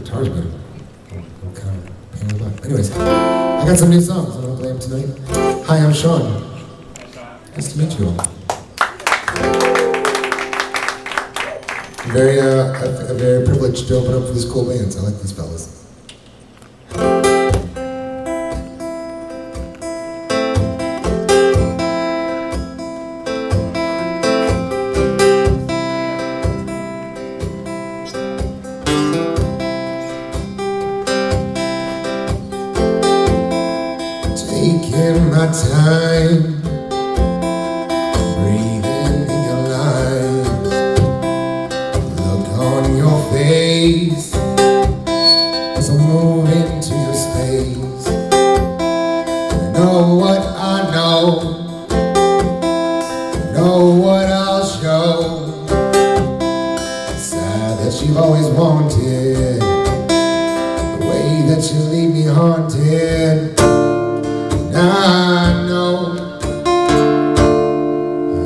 guitar's better. What kind of pain in the butt. Anyways, I got some new songs. I'm gonna play them tonight. Hi, I'm Shawn. Nice to meet you all. Very, uh, I'm very privileged to open up for these cool bands. I like these fellas. My time, breathing in your lines. Look on your face as I move into your space. I know what I know, I know what I'll show. Sad that you've always wanted, the way that you leave me haunted. I know,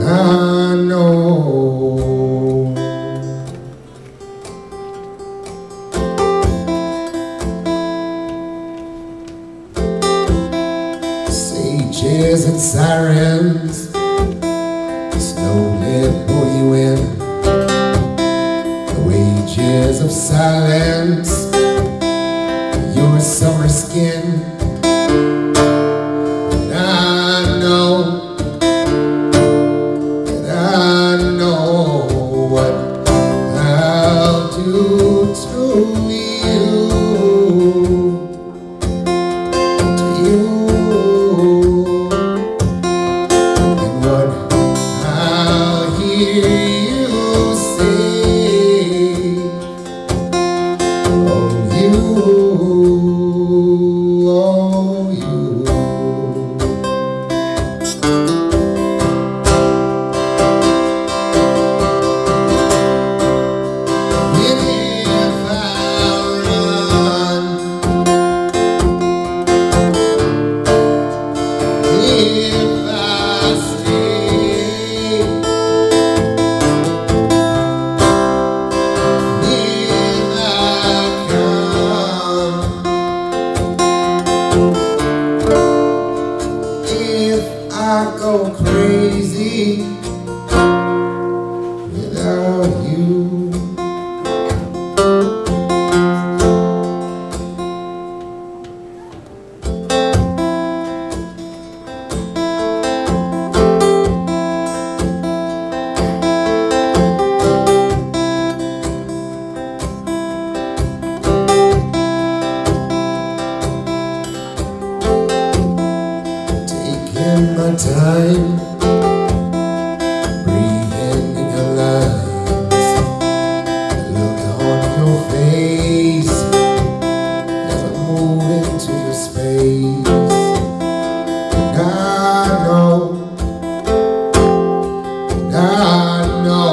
I know. Sages and sirens slowly pull you in. The wages of silence, your summer skin. Do to you, I go crazy my time. Breathing in your on your face. As I into your space. I know I know